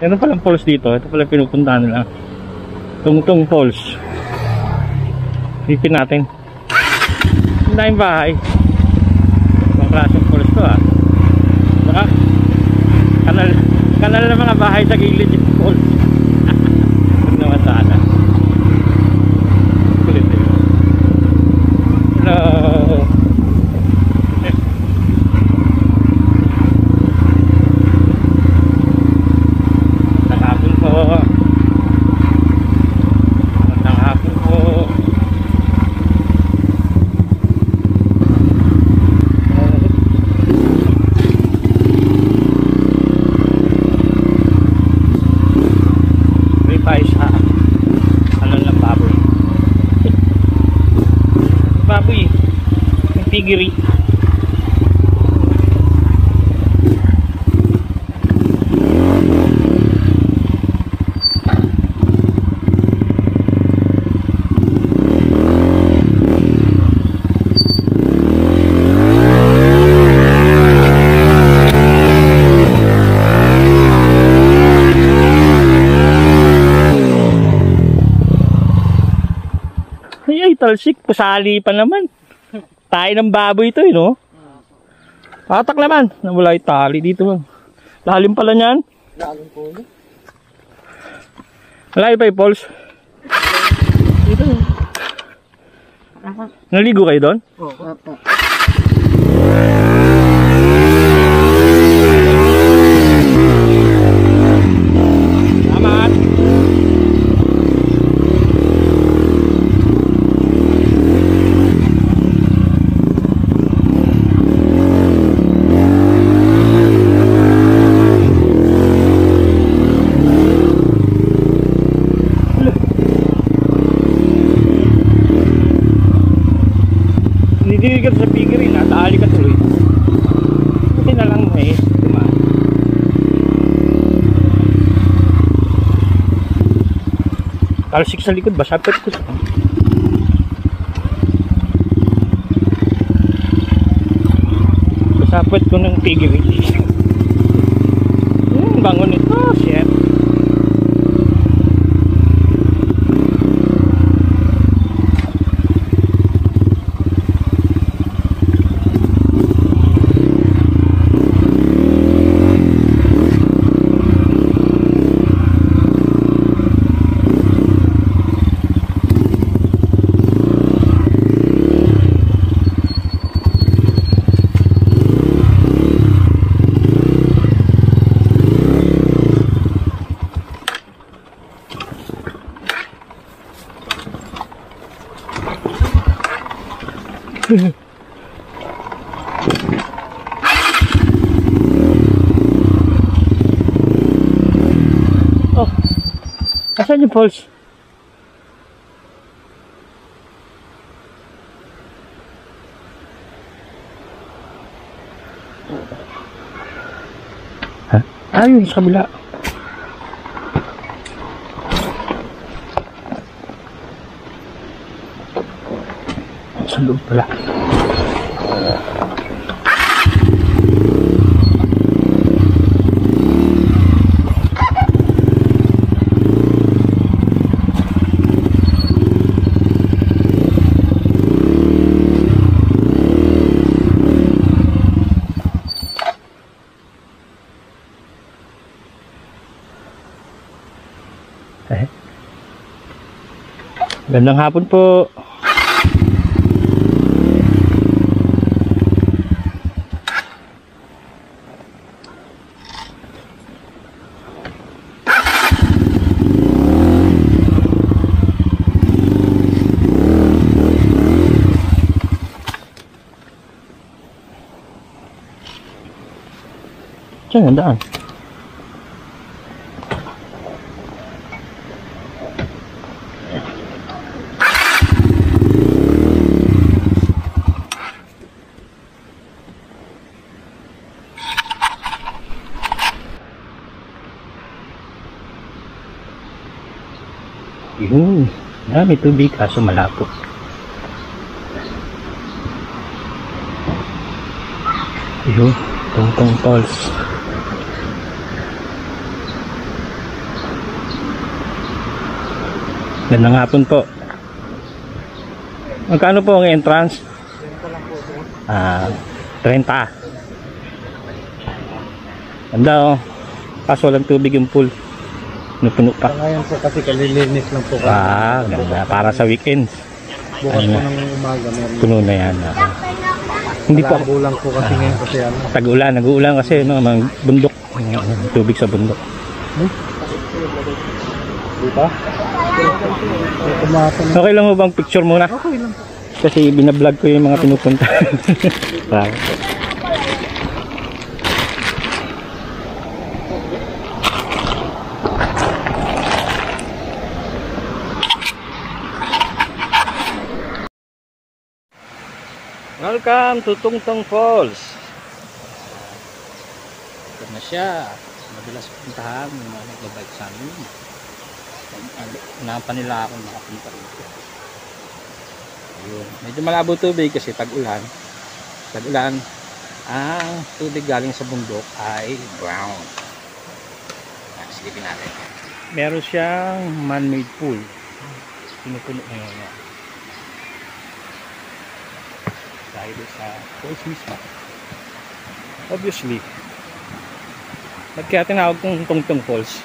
Meron palang falls dito. Ito pala pinupuntahan nila. Tungtong falls. Pipin natin. Ang daming bahay. Ibang klaseng falls to ah. Saka, kanal, kanal ng mga bahay sa gilid yung falls. Yung piggery. Talsik. Pasali pa naman. Tayo ng baboy ito, eh, no? Patak naman. Nawala yung tali dito. Lalim pala niyan. Lalim po. Malayo pa yung falls. Dito. Naligo kayo doon? Oo. Opo. Hindi sa piggery na, taali ka tuloy. Buti na lang eh, dumaan. Sa likod ba? Sapit ko sa... Sapit ko ng piggery. Hmm, bango nito. Shit. Oh. Falls? Ha? Ah, yun sa kabila. Sa loob pala. Eh. Gandang hapon po. Diyan ang daan. Uy, dami tubig kaso malapot. Yun, tungtong tolls. Gandang hapon po. Magkano po ang entrance? 30 lang po. Ah, 30. Ganda oh. Kaso lang tubig yung pool. Puno pa. Ngayon po kasi kalilinis lang po. Ah, ganda. Para sa weekend. Bukas ano? po ng umaga meron. Puno na yan. ah. Hindi po lang po kasi ngayon kasi ano. tag-ulan. Nag-uulan kasi no, mga bundok. Tubig sa bundok. Di ba? Okay lang mo bang picture muna? Okay lang po. Kasi binablog ko yung mga pinupunta. Wow. Welcome to Tungtong Falls. Ito na siya. Madalas puntahan ng mga nagbabike sa amin. Unahan pa nila ako makapunta rito. Ayun. Medyo malabo tubig kasi tag-ulan. Tag-ulan, ang tubig galing sa bundok ay brown. Ah, silipin natin. Meron siyang man-made pool. Pinupuno ngayon niya. Dahil sa falls mismo. Obviously, ba't kaya tinawag kong Tungtong Falls?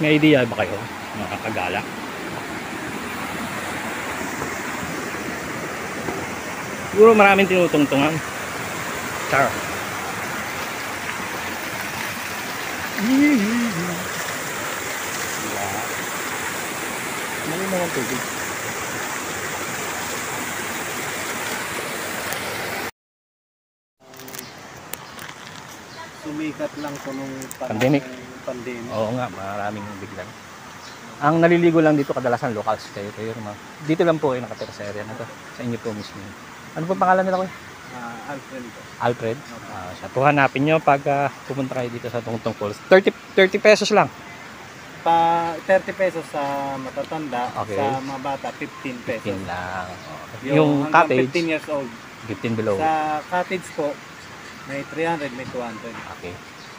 May idea ba kayo? Mga kagala? Siguro maraming tinutungtungan. Char. Mali naman tubig. Sumikat lang po nung pan- Pandemic. pandemic. Oo nga, maraming biglan. Ang naliligo lang dito kadalasan locals kayo kayo mga. Dito lang po ay nakatira sa area na to. Sa inyo po mismo. Ano po pangalan nila ko? Ah, Alfred po. Alfred. Ah, siya po hanapin nyo pag ah, pumunta kayo dito sa Tungtong Falls. 30 30 pesos lang. Pa 30 pesos sa matatanda, Okay. sa mga bata 15 pesos. 15 lang. Yung, Yung hanggang cottage 15 years old. 15 below. Sa cottage po, may 300, may 200. Okay.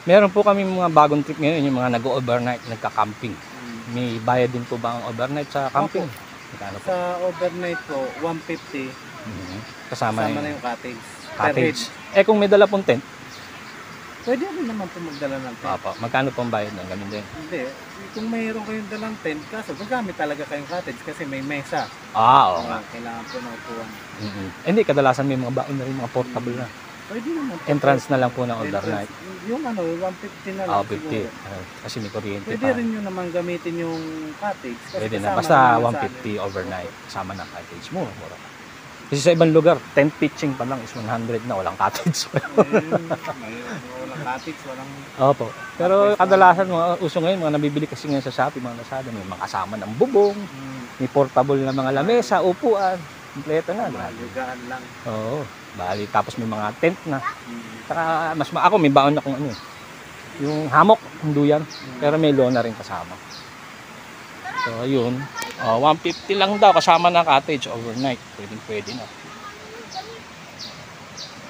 Meron po kami mga bagong trip ngayon, yung mga nag-overnight, nagka-camping. Mm. May bayad din po ba ang overnight sa camping? Magkano po? Sa overnight po, 150 Mhm. Kasama, kasama na yung cottage. Per cottage. head. Eh kung may dala pong tent, Pwede rin naman po magdala ng tent. Papa, magkano pong bayad ng ganun din? Hindi. Kung mayroon kayong dalang tent, kaso gagamit talaga kayong cottage kasi may mesa. Ah, oo nga. Ah, kailangan po na upuan. Mhm. Hindi, kadalasan may mga baon na rin, mga portable na. Pwede naman. Entrance na lang po ng overnight. Yung ano, 150 na lang Ah, 50. siguro. Ah, kasi may kuryente Pwede pa. rin yun naman gamitin yung cottage. Kasi Pwede na. Basta naman sa 150 overnight. Kasama ng cottage. Mura, mura. Kasi sa ibang lugar, tent pitching pa lang is 100 na. Walang cottage. ano. Walang cottage, walang... Opo. Pero kadalasan mga uso ngayon, mga nabibili kasi ngayon sa Shopee, mga Lazada, may mga kasama ng bubong, Hmm, may portable na mga lamesa, upuan. Kompleto na. grabe. malugaan lang. Oo. Bali, tapos may mga tent na. Saka mas ma ako may baon na kung ano eh. Yung hammock, yung duyan. Pero may lona rin kasama. So, ayun. Uh, 150 lang daw kasama ng cottage overnight. Pwedeng pwede na.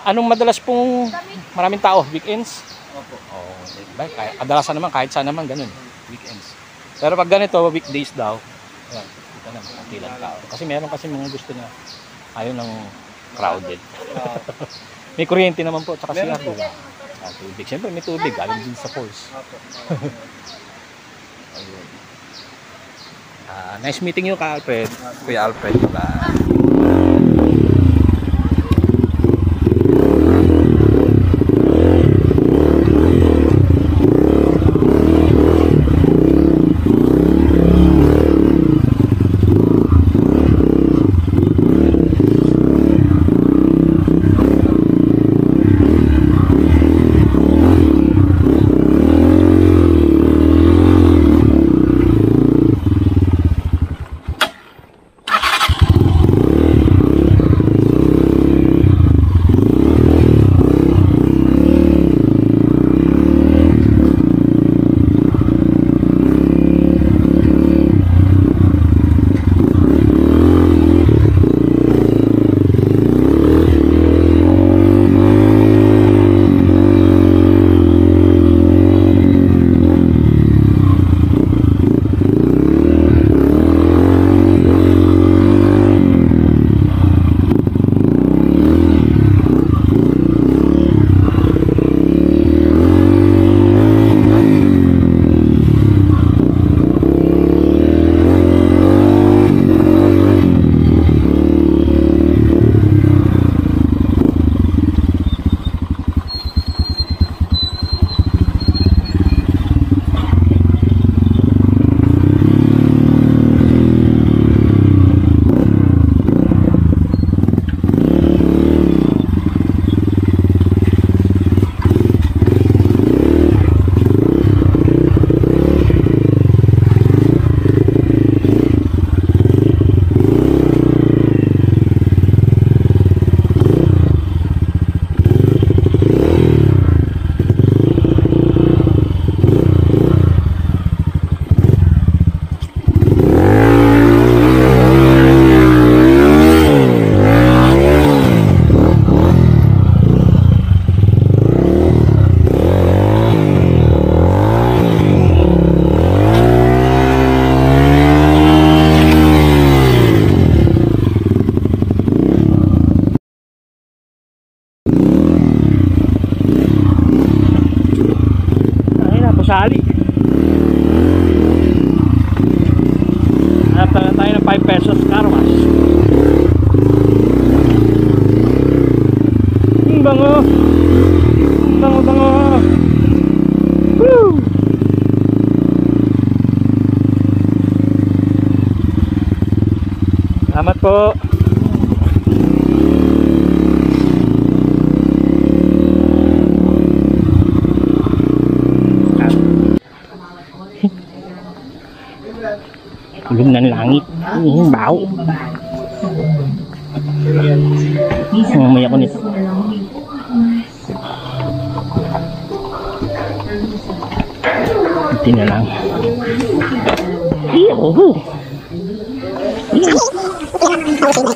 Anong madalas pong maraming tao? Weekends? Opo. Oh, kahit, kadalasan naman, kahit saan naman, ganun. Weekends. Pero pag ganito, weekdays daw, ayan, ito lang tao. Kasi meron kasi mga gusto na ayaw ng crowded. Ah, May kuryente naman po, tsaka Meron siya. po. Diba? Ah, tubig. Siyempre may tubig, galing din sa falls. Ayun. Ah, nice meeting you, ka Alfred. Kuya Alfred. Bye. Po. Tulong ng langit. Yung bao. Mamaya ko nito. Ito na lang. Iyo. Gracias.